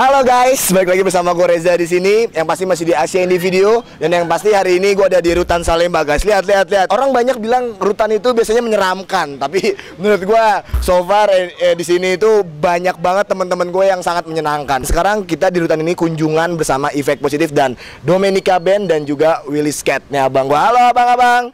Halo guys, balik lagi bersama gue Reza di sini. Yang pasti masih di Asia Indie Video dan yang pasti hari ini gue ada di Rutan Salemba guys. Lihat, lihat, lihat. Orang banyak bilang rutan itu biasanya menyeramkan, tapi menurut gue so far eh, eh, di sini itu banyak banget teman-teman gue yang sangat menyenangkan. Sekarang kita di rutan ini kunjungan bersama Efek Positif dan Domenica Band dan juga Willy Scat nih abang gue. Halo abang-abang.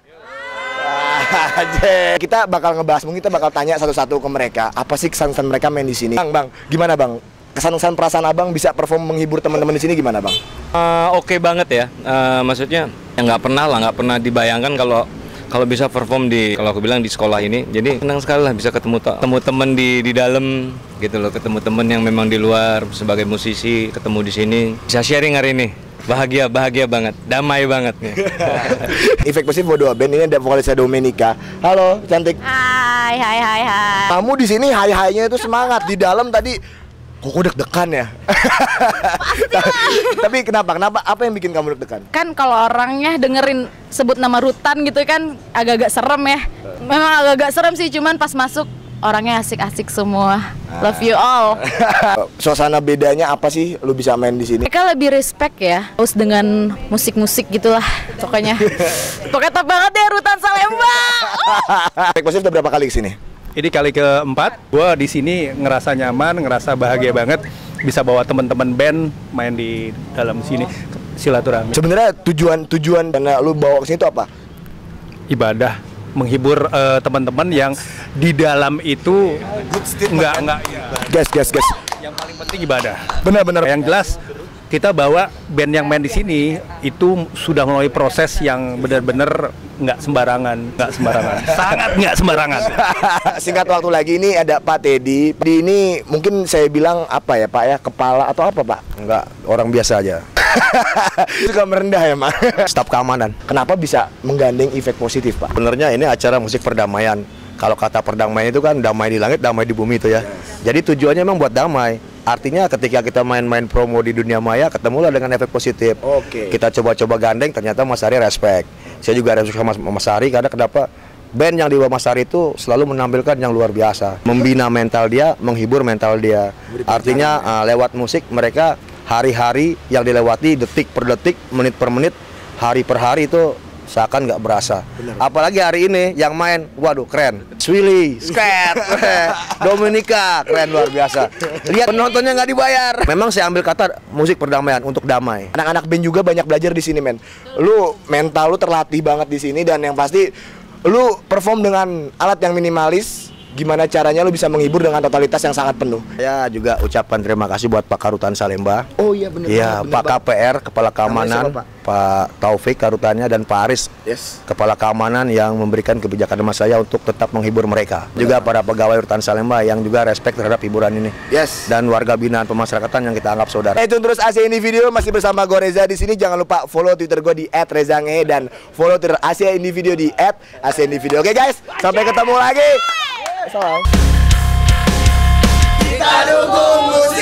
Kita bakal ngebahas, mungkin kita bakal tanya satu-satu ke mereka. Apa sih kesan-kesan mereka main di sini? Bang, bang, gimana bang? Kesan-kesan perasaan abang bisa perform menghibur teman-teman di sini gimana bang? Uh, Oke banget ya, uh, maksudnya ya nggak pernah lah, nggak pernah dibayangkan kalau kalau bisa perform di kalau aku bilang di sekolah ini. Jadi senang sekali lah bisa ketemu ketemu teman di di dalam gitu loh, ketemu teman yang memang di luar sebagai musisi, ketemu di sini. Bisa sharing hari ini. Bahagia, bahagia banget, damai banget nih. Efek positif buat dua band ini ada vokalisnya Domenica. Halo, cantik. Hai, hai, hai, hai. Kamu di sini hai-hainya itu semangat di dalam tadi kok deg-degan ya? Tapi kenapa? Kenapa? Apa yang bikin kamu deg-degan? Kan kalau orangnya dengerin sebut nama Rutan gitu kan agak-agak serem ya. Memang agak-agak serem sih, cuman pas masuk orangnya asik-asik semua. Love you all. Suasana bedanya apa sih lu bisa main di sini? Mereka lebih respect ya, terus dengan musik-musik gitulah pokoknya. Pokoknya top banget deh Rutan Salemba. Positif udah berapa kali ke sini? Ini kali keempat, gue di sini ngerasa nyaman, ngerasa bahagia banget bisa bawa teman-teman band main di dalam sini silaturahmi. Sebenarnya tujuan tujuan karena lu bawa ke sini itu apa? Ibadah menghibur eh, teman-teman yang di dalam itu enggak enggak Gas, gas, gas. yang paling penting ibadah. Benar-benar. Yang jelas kita bawa band yang main di sini itu sudah melalui proses yang benar-benar nggak sembarangan, nggak sembarangan, sangat nggak sembarangan. Singkat waktu lagi ini ada Pak Teddy. Di ini mungkin saya bilang apa ya Pak ya kepala atau apa Pak? Enggak, orang biasa aja. Suka merendah ya Mak. Staf keamanan. Kenapa bisa menggandeng efek positif Pak? Sebenarnya ini acara musik perdamaian. Kalau kata perdamaian itu kan damai di langit, damai di bumi itu ya. Jadi tujuannya memang buat damai. Artinya ketika kita main-main promo di dunia maya, ketemulah dengan efek positif. Oke. Kita coba-coba gandeng, ternyata Mas Ari respect. Saya juga respect sama Mas Ari karena kenapa? Band yang di bawah Mas Ari itu selalu menampilkan yang luar biasa. Membina mental dia, menghibur mental dia. Artinya uh, lewat musik mereka hari-hari yang dilewati detik per detik, menit per menit, hari per hari itu seakan nggak berasa. Apalagi hari ini yang main, waduh keren. Swilly, Skat, Dominika, keren luar biasa. Lihat penontonnya nggak dibayar. Memang saya ambil kata musik perdamaian untuk damai. Anak-anak band juga banyak belajar di sini men. Lu mental lu terlatih banget di sini dan yang pasti lu perform dengan alat yang minimalis. Gimana caranya lu bisa menghibur dengan totalitas yang sangat penuh? Saya juga ucapkan terima kasih buat Pak Karutan Salemba. Oh iya benar. Iya, Pak KPR, Kepala Keamanan, siapa, Pak? Pak Taufik Karutannya dan Pak Aris, Yes. Kepala Keamanan yang memberikan kebijakan sama saya untuk tetap menghibur mereka. Juga para pegawai Rutan Salemba yang juga respect terhadap hiburan ini. Yes. Dan warga binaan pemasyarakatan yang kita anggap saudara. Tune terus Asia Indie Video masih bersama gue Reza di sini. Jangan lupa follow Twitter gue di @rezange dan follow Twitter Asia Indie Video di Video. Oke guys, sampai ketemu lagi. Salam. Kita dukung musik